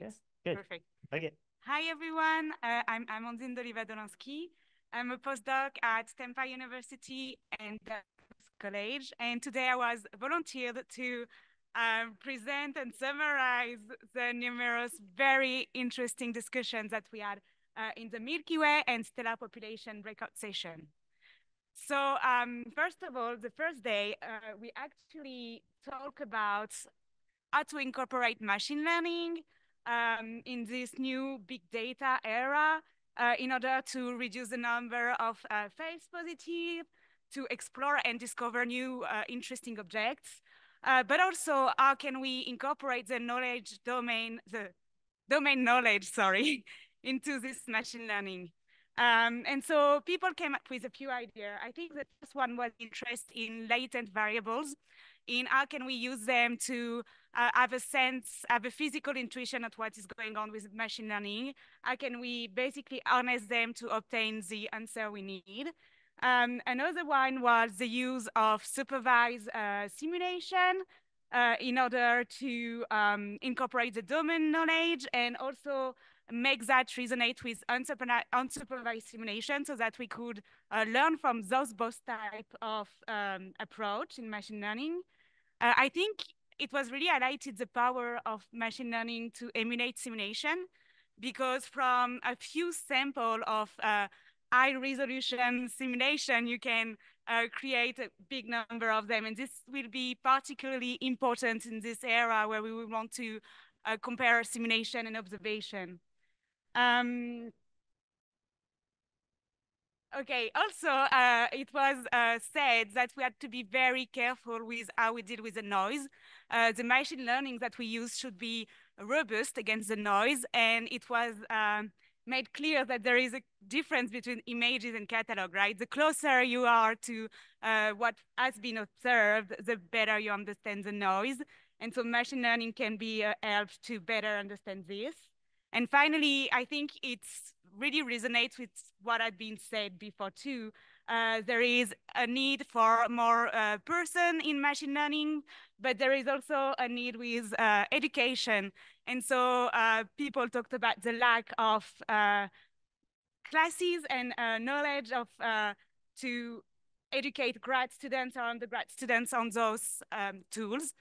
Yeah, good. Perfect. Okay. Hi, everyone. Uh, I'm Amandine Doliva-Dolinsky. I'm a postdoc at Tampa University and College. And today I was volunteered to um, present and summarize the numerous very interesting discussions that we had uh, in the Milky Way and stellar population breakout session. So um, first of all, the first day, uh, we actually talk about how to incorporate machine learning um, in this new big data era uh, in order to reduce the number of uh, false positive, to explore and discover new uh, interesting objects, uh, but also how can we incorporate the knowledge domain, the domain knowledge, sorry, into this machine learning. Um, and so people came up with a few ideas. I think the first one was interest in latent variables, in how can we use them to uh, have a sense, have a physical intuition at what is going on with machine learning. How can we basically harness them to obtain the answer we need? Um, another one was the use of supervised uh, simulation uh, in order to um, incorporate the domain knowledge and also make that resonate with unsupervised simulation so that we could uh, learn from those both type of um, approach in machine learning. Uh, I think it was really highlighted the power of machine learning to emulate simulation because from a few sample of uh, high resolution simulation, you can uh, create a big number of them. And this will be particularly important in this era where we will want to uh, compare simulation and observation. Um, okay, also, uh, it was uh, said that we had to be very careful with how we deal with the noise. Uh, the machine learning that we use should be robust against the noise, and it was um, made clear that there is a difference between images and catalog, right? The closer you are to uh, what has been observed, the better you understand the noise. And so machine learning can be uh, helped to better understand this. And finally, I think it's really resonates with what had been said before too. Uh, there is a need for more uh, person in machine learning, but there is also a need with uh, education. And so uh, people talked about the lack of uh, classes and uh, knowledge of to educate grad students or undergrad students on those um, tools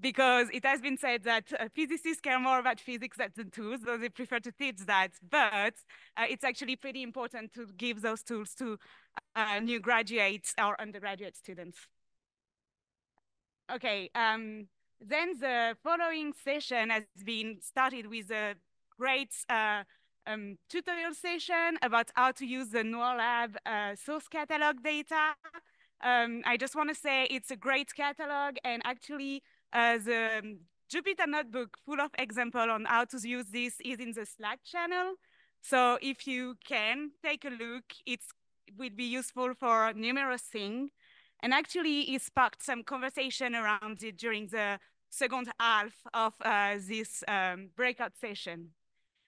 because it has been said that uh, physicists care more about physics than tools, so they prefer to teach that. But uh, it's actually pretty important to give those tools to uh, new graduates or undergraduate students. Okay, um, then the following session has been started with a great uh, um, tutorial session about how to use the NOIR uh, source catalog data. Um, I just want to say it's a great catalog and actually uh, the um, Jupyter Notebook full of example on how to use this is in the Slack channel. So if you can take a look, it will be useful for numerous things. And actually, it sparked some conversation around it during the second half of uh, this um, breakout session.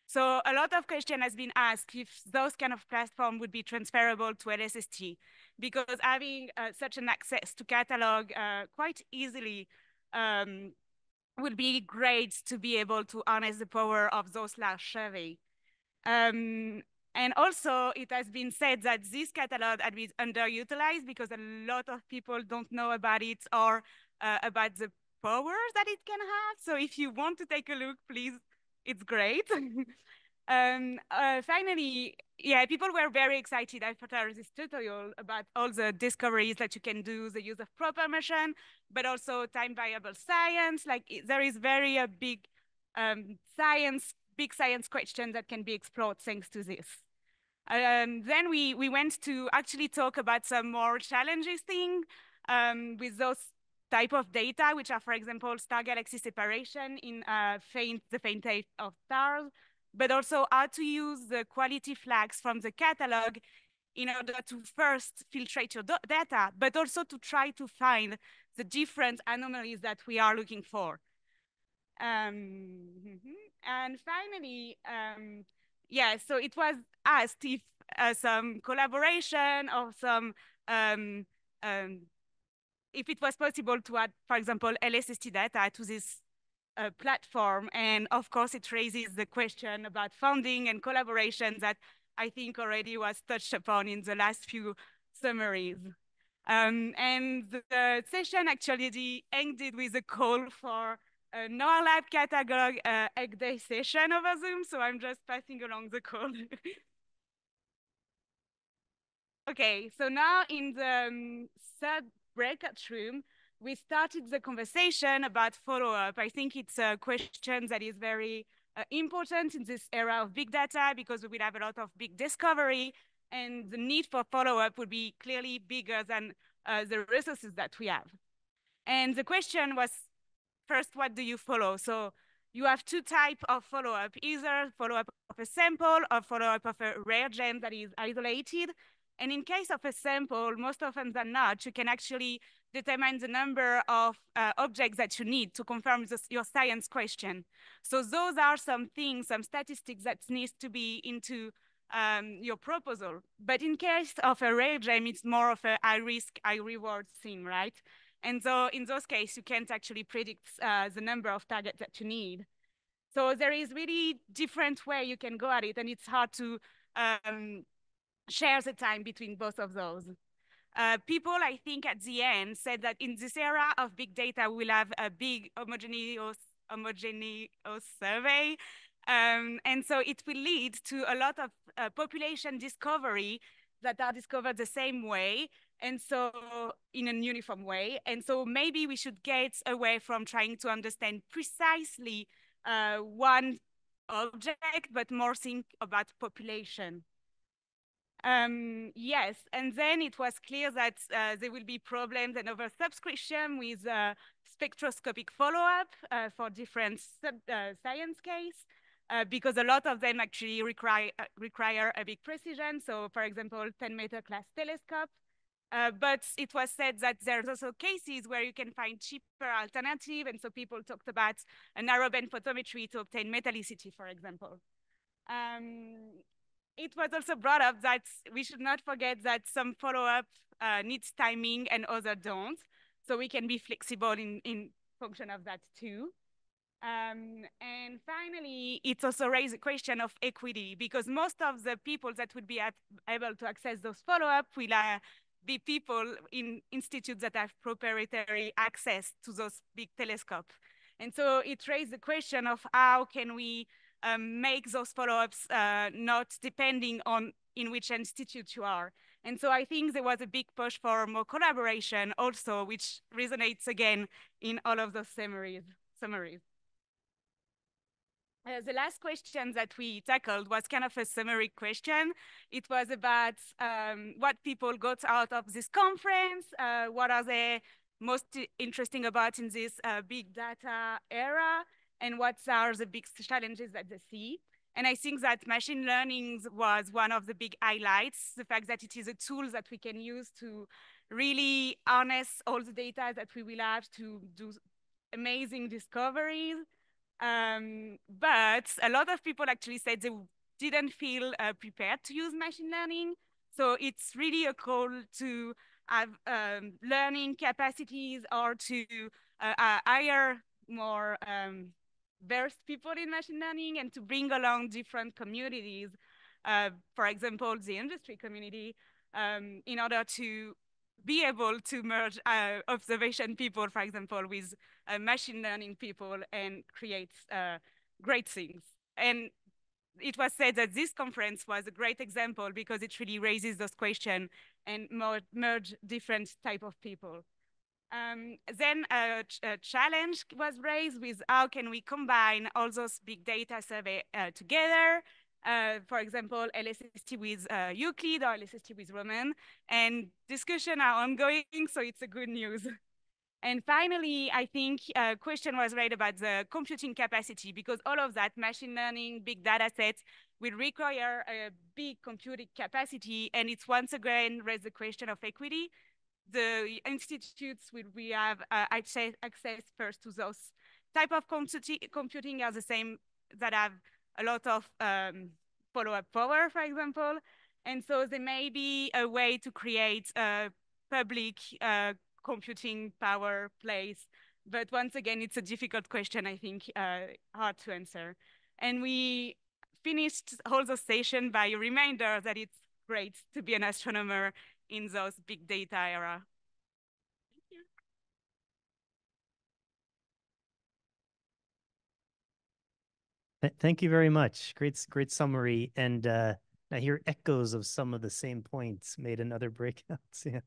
So a lot of question has been asked if those kind of platform would be transferable to LSST, because having uh, such an access to catalog uh, quite easily um, would be great to be able to harness the power of those large survey. Um, and also, it has been said that this catalog had been underutilized because a lot of people don't know about it or uh, about the powers that it can have. So if you want to take a look, please, it's great. Um, uh, finally, yeah, people were very excited after this tutorial about all the discoveries that you can do, the use of proper motion, but also time variable science. Like there is very a uh, big um, science, big science question that can be explored thanks to this. Um, then we, we went to actually talk about some more challenges thing um, with those type of data, which are, for example, star galaxy separation in uh, faint, the faint state of stars, but also how to use the quality flags from the catalog in order to first filtrate your data, but also to try to find the different anomalies that we are looking for. Um, and finally, um, yeah, so it was asked if uh, some collaboration or some, um, um, if it was possible to add, for example, LSST data to this platform. And of course, it raises the question about funding and collaboration that I think already was touched upon in the last few summaries. Um, and the session actually ended with a call for a NOIRLab catalog uh, egg day session over Zoom. So I'm just passing along the call. okay, so now in the um, third breakout room, we started the conversation about follow-up. I think it's a question that is very uh, important in this era of big data because we will have a lot of big discovery and the need for follow-up would be clearly bigger than uh, the resources that we have. And the question was, first, what do you follow? So you have two types of follow-up, either follow-up of a sample or follow-up of a rare gem that is isolated. And in case of a sample, most often than not, you can actually determine the number of uh, objects that you need to confirm this, your science question. So those are some things, some statistics that needs to be into um, your proposal. But in case of a rare gem, it's more of a high risk, high reward thing, right? And so in those cases, you can't actually predict uh, the number of targets that you need. So there is really different way you can go at it, and it's hard to um, share the time between both of those. Uh, people, I think, at the end said that in this era of big data, we'll have a big homogeneous, homogeneous survey. Um, and so it will lead to a lot of uh, population discovery that are discovered the same way and so in a uniform way and so maybe we should get away from trying to understand precisely uh, one object but more think about population um, yes, and then it was clear that uh, there will be problems and oversubscription with uh, spectroscopic follow-up uh, for different sub, uh, science case. Uh, because a lot of them actually require, uh, require a big precision. So for example, 10 meter class telescope. but it was said that there's also cases where you can find cheaper alternative. And so people talked about a narrowband photometry to obtain metallicity, for example. Um, it was also brought up that we should not forget that some follow-up uh, needs timing and other don't. So we can be flexible in, in function of that too. Um, and finally, it also raised a question of equity because most of the people that would be able to access those follow-up will uh, be people in institutes that have proprietary access to those big telescopes. And so it raised the question of how can we um, make those follow-ups uh, not depending on in which institute you are. And so I think there was a big push for more collaboration also, which resonates again in all of those summaries. summaries. Uh, the last question that we tackled was kind of a summary question. It was about um, what people got out of this conference, uh, what are they most interesting about in this uh, big data era, and what are the big challenges that they see. And I think that machine learning was one of the big highlights, the fact that it is a tool that we can use to really harness all the data that we will have to do amazing discoveries. Um, but a lot of people actually said they didn't feel uh, prepared to use machine learning. So it's really a call to have um, learning capacities or to uh, uh, hire more um, versed people in machine learning and to bring along different communities, uh, for example, the industry community, um, in order to be able to merge uh, observation people, for example, with uh, machine learning people and create uh, great things. And it was said that this conference was a great example because it really raises those questions and merge different type of people. Um, then a, ch a, challenge was raised with how can we combine all those big data survey uh, together. Uh, for example, LSST with uh, Euclid or LSST with Roman, and discussion are ongoing, so it's a good news. And finally, I think a question was raised about the computing capacity because all of that, machine learning, big data sets, will require a big computing capacity. And it's once again raised the question of equity the institutes will we have uh, access, access first to those type of computing are the same that have a lot of um, follow-up power, for example. And so there may be a way to create a public uh, computing power place But once again, it's a difficult question, I think, uh, hard to answer. And we finished all the session by a reminder that it's great to be an astronomer in those big data era. Thank you Thank you very much. Great, great summary. And uh, I hear echoes of some of the same points made in other breakouts. Yeah.